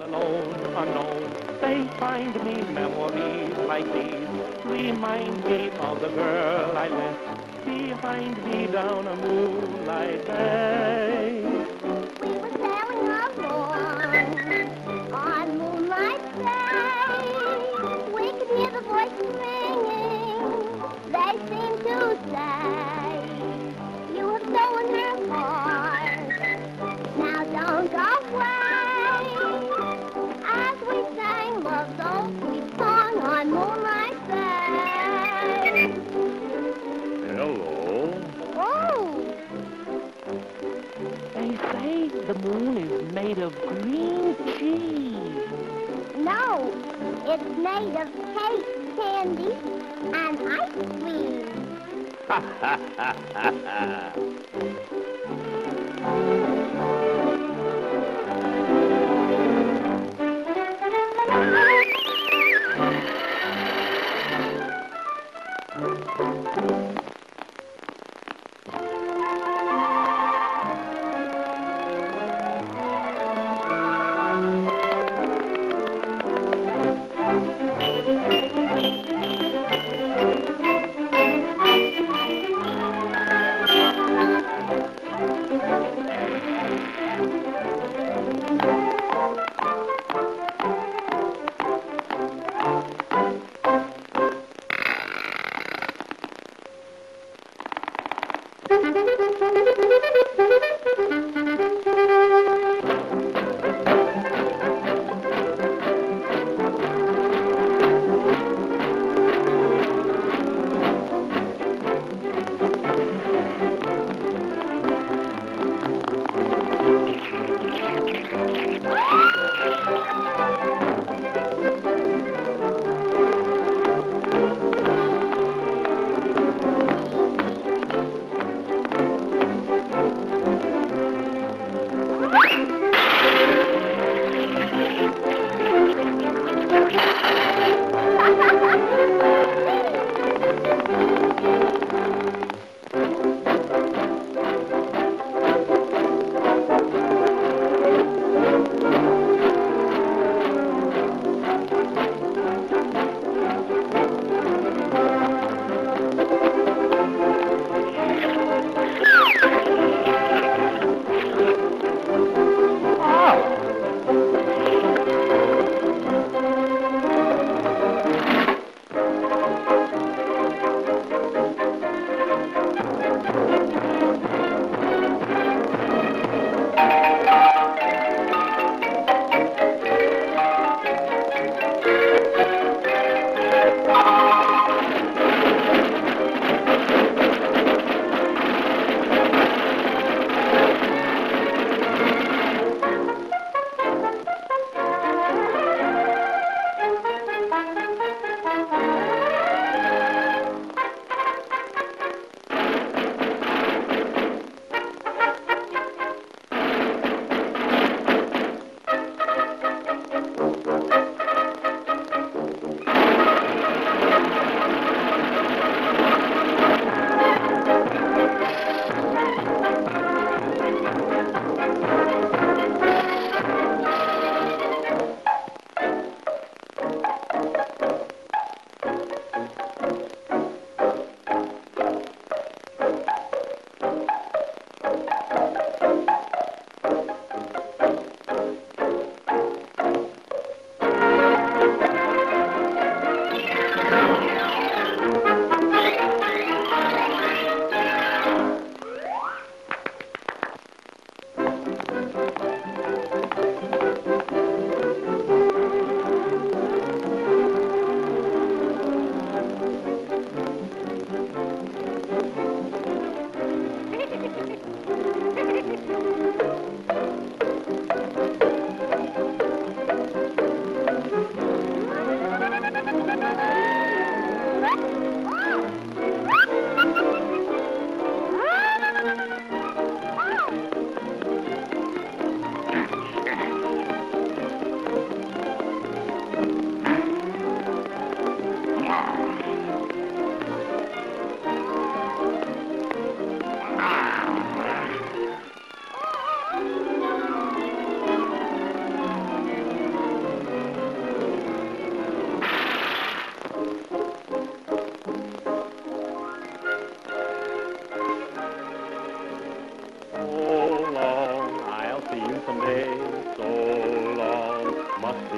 All alone, unknown, they find me memories like these. Remind me of the girl I left behind me down a moonlight bay. We were sailing on moonlight bay. We could hear the voices ringing. They seemed Hello. Oh, They say the moon is made of green cheese. no, it's made of cake, candy, and ice cream. Ha ha ha ha ha. Thank you.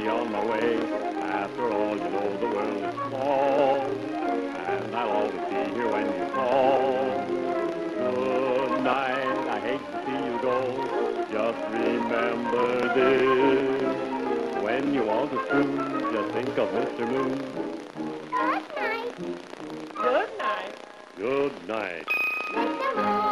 Be on my way. After all, you know the world is small, and I'll always be here when you call. Good night, I hate to see you go. Just remember this. When you want to snooze, just think of Mr. Moon. Good night. Good night. Good night.